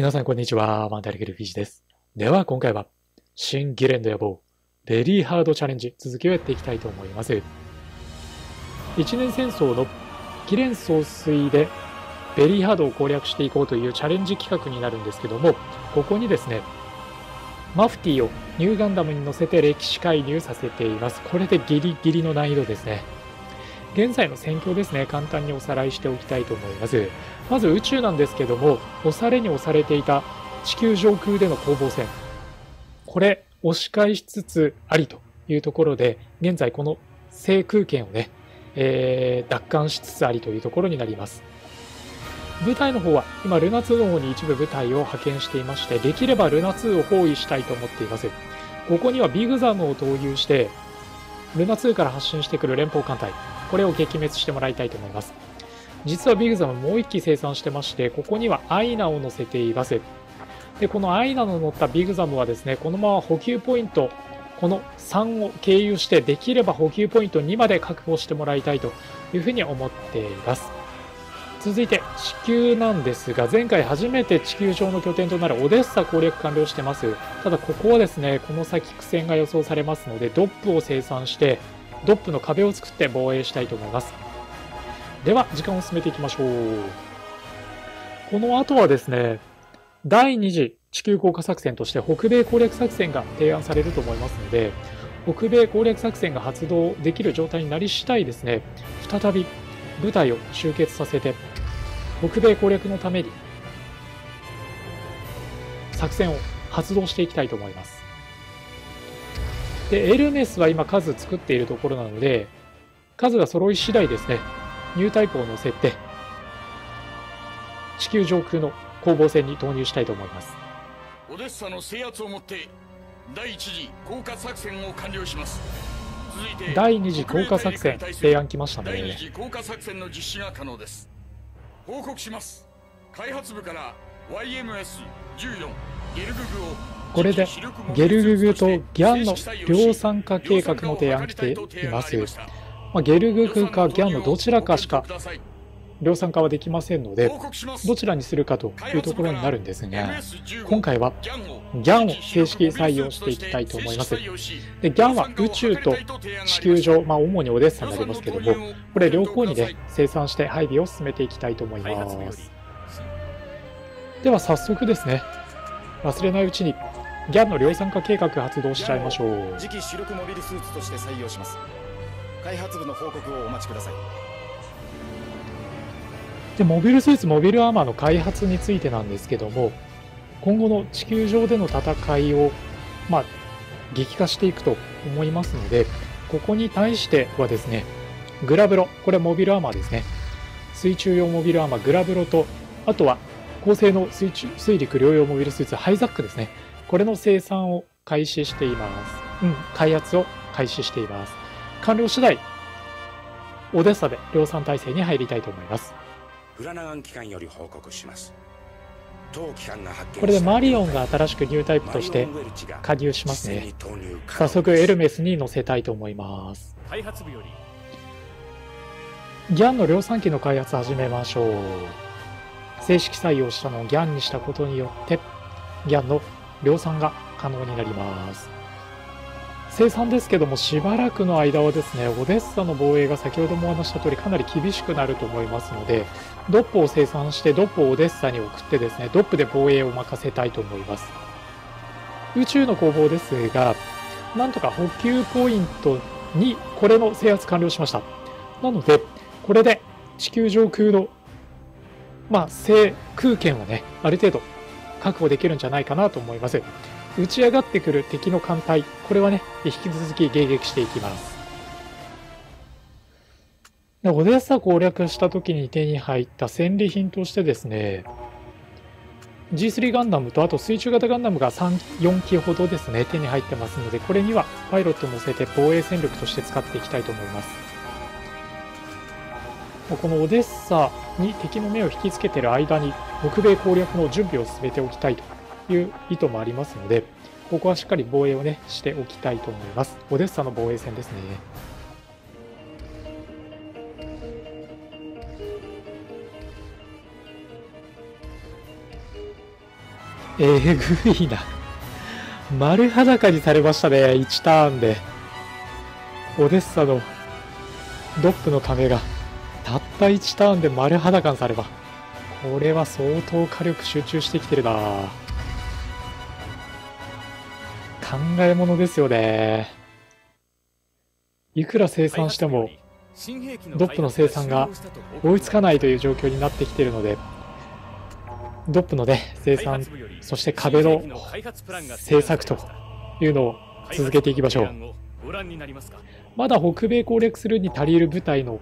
皆さんこんにちは、マンタリケルフィジです。では今回は、新ギレンド野望、ベリーハードチャレンジ、続きをやっていきたいと思います。一年戦争のギレン総帥でベリーハードを攻略していこうというチャレンジ企画になるんですけども、ここにですね、マフティをニューガンダムに乗せて歴史介入させています。これでギリギリの難易度ですね。現在の戦況ですね、簡単におさらいしておきたいと思います。まず宇宙なんですけども、押されに押されていた地球上空での攻防戦。これ、押し返しつつありというところで、現在この制空権をね、えー、奪還しつつありというところになります。部隊の方は今ルナ2の方に一部部隊を派遣していまして、できればルナ2を包囲したいと思っています。ここにはビグザムを投入して、ルナ2から発信してくる連邦艦隊、これを撃滅してもらいたいと思います。実はビグザムもう1機生産してまして、ここにはアイナを載せています。で、このアイナの乗ったビグザムはですね、このまま補給ポイント、この3を経由して、できれば補給ポイント2まで確保してもらいたいというふうに思っています。続いて地球なんですが前回初めて地球上の拠点となるオデッサ攻略完了してますただここはですねこの先苦戦が予想されますのでドップを生産してドップの壁を作って防衛したいと思います。では時間を進めていきましょう。この後はですね第2次地球降下作戦として北米攻略作戦が提案されると思いますので北米攻略作戦が発動できる状態になり次第ですね再び部隊を集結させて北米攻略のために作戦を発動していきたいと思います。でエルメスは今数作っているところなので数が揃い次第ですね。ニュータイプを乗せて地球上空の攻防戦に投入したいと思います。オデッサの制圧をもって第一次降下作戦を完了します。第二次降下作戦提案来ましたね。第二次降下作戦の実施が可能です。報告します。開発部から YMS14 ゲルググをこれでゲルググとギャンの量産化計画の提案来ています。ま、ゲルググかギャンのどちらかしか量産化はできませんので、どちらにするかというところになるんですが、今回はギャンを正式採用していきたいと思います。で、ギャンは宇宙と地球上、まあ主にオデッサになりますけども、これ両方にね、生産して配備を進めていきたいと思います。では早速ですね、忘れないうちにギャンの量産化計画発動しちゃいましょう。次期主力モビルスーツとして採用します。開発部の報告をお待ちください。でモビルスーツモビルアーマーの開発についてなんですけども今後の地球上での戦いをまあ激化していくと思いますのでここに対してはですねグラブロこれモビルアーマーですね水中用モビルアーマーグラブロとあとは高性能水中水陸両用モビルスーツハイザックですねこれの生産を開始しています。うん。開発を開始しています。完了次第オデッサで量産体制に入りたいと思います。フラナガン機関より報告します。これでマリオンが新しくニュータイプとして加入しますね。早速エルメスに乗せたいと思います。開発部より。ギャンの量産機の開発始めましょう。正式採用したのをギャンにしたことによってギャンの量産が可能になります。生産ですけどもしばらくの間はですねオデッサの防衛が先ほどもお話した通りかなり厳しくなると思いますのでドップを生産してドップをオデッサに送ってですねドップで防衛を任せたいと思います。宇宙の攻防ですがなんとか補給ポイントにこれの制圧完了しました。なのでこれで地球上空のまあ制空権をねある程度確保できるんじゃないかなと思います打ち上がってくる敵の艦隊、これはね、引き続き迎撃していきます。でオデッサ攻略した時に手に入った戦利品としてですね、G3 ガンダムとあと水中型ガンダムが3、4機ほどですね、手に入ってますので、これにはパイロットを乗せて防衛戦力として使っていきたいと思います。このオデッサに敵の目を引きつけている間に、北米攻略の準備を進めておきたいという意図もありますので、ここはしっかり防衛をね、しておきたいと思います。オデッサの防衛戦ですね。えぐいな。丸裸にされましたね、1ターンで。オデッサのドップの壁がたった1ターンで丸裸にされば。これは相当火力集中してきてるな考え物ですよね。いくら生産しても、ドップの生産が追いつかないという状況になってきてるので、ドップのね、生産、そして壁の製作というのを続けていきましょう。まだ北米攻略するに足りる部隊の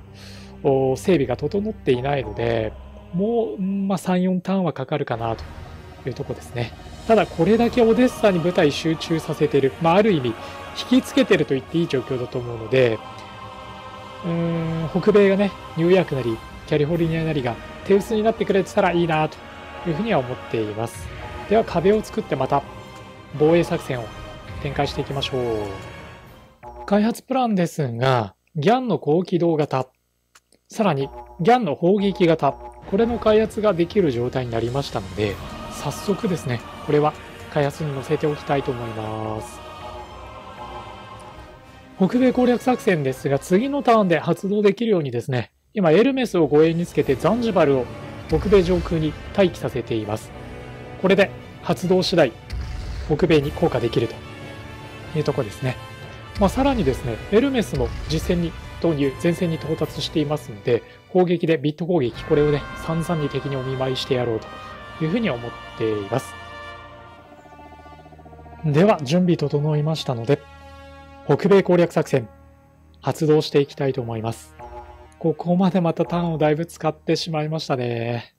整備が整っていないので、もう、まあ、3、4ターンはかかるかなというとこですね。ただ、これだけオデッサに部隊集中させてる、まあ、ある意味、引きつけてると言っていい状況だと思うので、うーん、北米がね、ニューヨークなり、キャリフォルニアなりが手薄になってくれてたらいいなというふうには思っています。では、壁を作ってまた防衛作戦を展開していきましょう。開発プランですが、ギャンの高機動型、さらにギャンの砲撃型、これの開発ができる状態になりましたので、早速ですね、これは開発に載せておきたいと思います。北米攻略作戦ですが、次のターンで発動できるようにですね、今エルメスを護衛につけてザンジバルを北米上空に待機させています。これで発動次第、北米に降下できるというとこですね。まあ、さらにですね、エルメスも実戦に投入、前線に到達していますので、攻撃でビット攻撃、これをね、散々に敵にお見舞いしてやろうというふうに思っています。では、準備整いましたので、北米攻略作戦、発動していきたいと思います。ここまでまたターンをだいぶ使ってしまいましたね。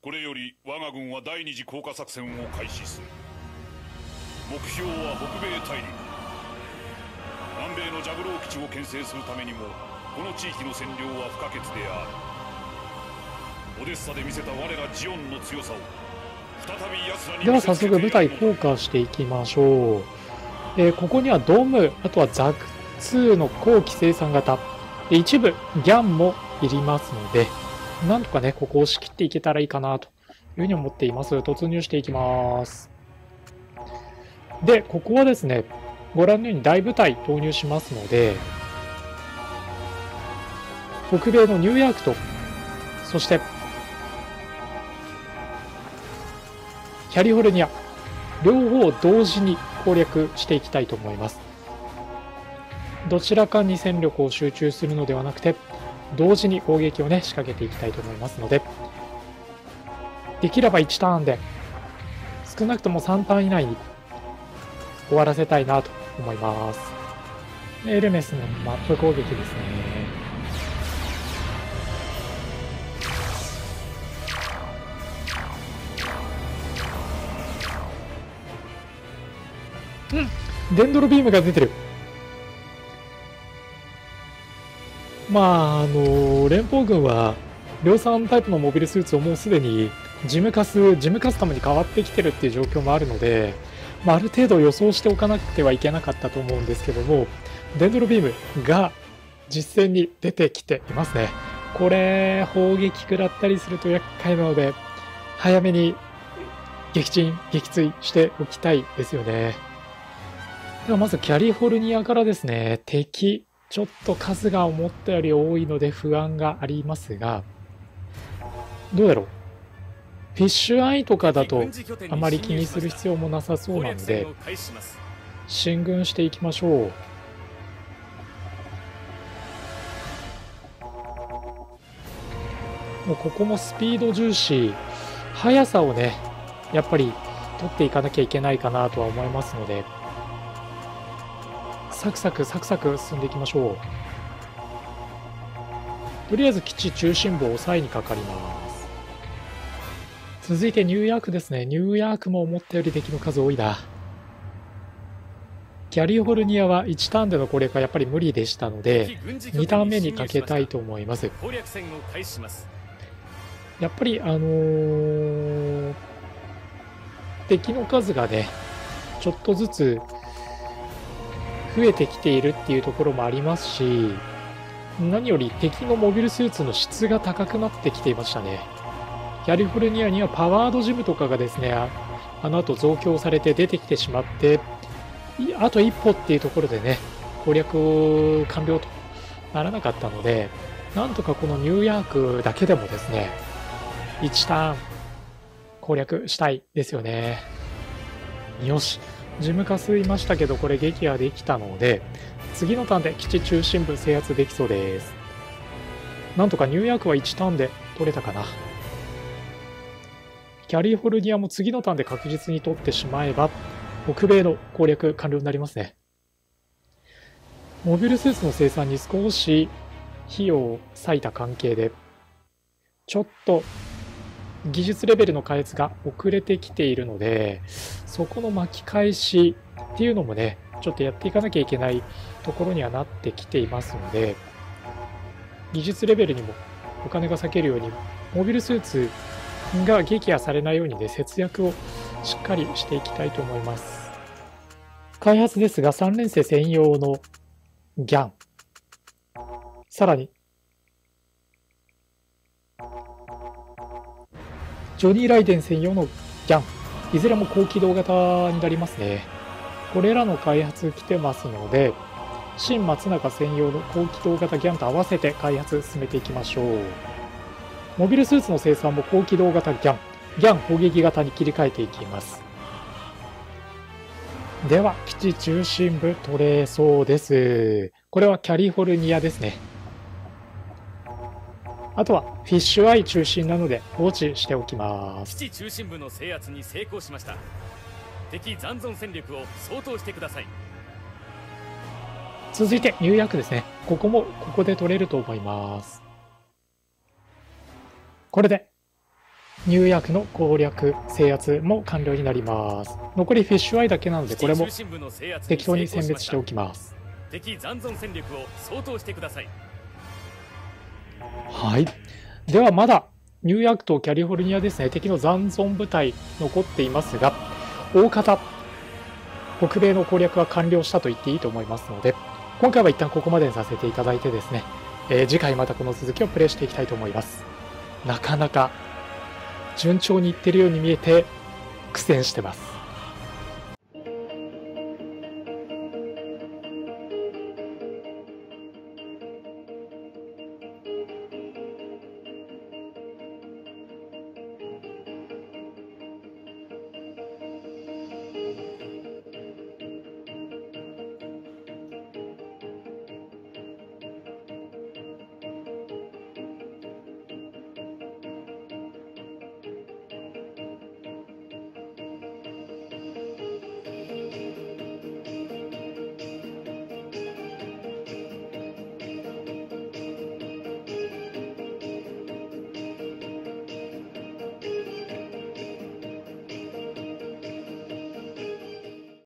これより我が軍は第二次降下作戦を開始する目標は北米大陸南米のジャグロー基地を牽制するためにもこの地域の占領は不可欠である。オデッサで見せた我らジオンの強さを再び奴らにでは早速舞台降下していきましょう、えー、ここにはドームあとはザク2の後期生産型。一部ギャンもいりますのでなんとかねここを仕切っていけたらいいかなというふうに思っています。突入していきます。でここはですねご覧のように大部隊投入しますので北米のニューヨークとそしてキャリフォルニア両方同時に攻略していきたいと思います。どちらかに戦力を集中するのではなくて同時に攻撃をね仕掛けていきたいと思いますのでできれば1ターンで少なくとも3ターン以内に終わらせたいなと思います。エルメスのマップ攻撃ですね。うんデンドロビームが出てる。まあ、あの、連邦軍は量産タイプのモビルスーツをもうすでにジムカス、ジムカスタムに変わってきてるっていう状況もあるので、まあ、ある程度予想しておかなくてはいけなかったと思うんですけども、デンドロビームが実戦に出てきていますね。これ、砲撃食らったりすると厄介なので、早めに撃沈、撃墜しておきたいですよね。ではまずキャリフォルニアからですね、敵、ちょっと数が思ったより多いので不安がありますが、どうだろう？フィッシュアイとかだとあまり気にする必要もなさそうなので進軍していきましょう。もうここもスピード重視速さをねやっぱり取っていかなきゃいけないかなとは思いますのでサクサクサクサク進んでいきましょう。とりあえず基地中心部を抑えにかかります続いてニューヨークですね。ニューヨークも思ったより敵の数多いな。キャリフォルニアは1ターンでの攻略はやっぱり無理でしたので、2ターン目にかけたいと思います。やっぱり、あのー、敵の数がね、ちょっとずつ増えてきているっていうところもありますし、何より敵のモビルスーツの質が高くなってきていましたね。キャリフォルニアにはパワードジムとかがですねあの後増強されて出てきてしまってあと一歩っていうところでね攻略完了とならなかったのでなんとかこのニューヤークだけでもですね1ターン攻略したいですよね。よしジム化吸いましたけどこれ撃破できたので次のターンで基地中心部制圧できそうです。なんとかニューヤークは1ターンで取れたかな。キャリフォルニアも次のターンで確実に取ってしまえば北米の攻略完了になりますね。モビルスーツの生産に少し費用を割いた関係でちょっと技術レベルの開発が遅れてきているのでそこの巻き返しっていうのもねちょっとやっていかなきゃいけないところにはなってきていますので技術レベルにもお金が割けるようにモビルスーツが撃破されないようにね節約をしっかりしていきたいと思います。開発ですが3連星専用のギャン。さらにジョニー・ライデン専用のギャン。いずれも高機動型になりますね。これらの開発来てますので新松永専用の高機動型ギャンと合わせて開発進めていきましょう。モビルスーツの生産も高機動型ギャン。ギャン砲撃型に切り替えていきます。では基地中心部取れそうです。これはキャリフォルニアですね。あとはフィッシュアイ中心なので放置しておきます。基地中心部の制圧に成功しました。敵残存戦力を相当してください。続いてニューヤークですね。ここもここで取れると思いますこれでニューヤークの攻略制圧も完了になります。残りフィッシュアイだけなのでこれも適当に選別しておきます。敵残存戦力を相当してください。はい。ではまだニューヤークとキャリフォルニアですね。敵の残存部隊残っていますが大方北米の攻略は完了したと言っていいと思いますので今回は一旦ここまでにさせていただいてですね、えー、次回またこの続きをプレイしていきたいと思いますなかなか順調にいってるように見えて苦戦してます。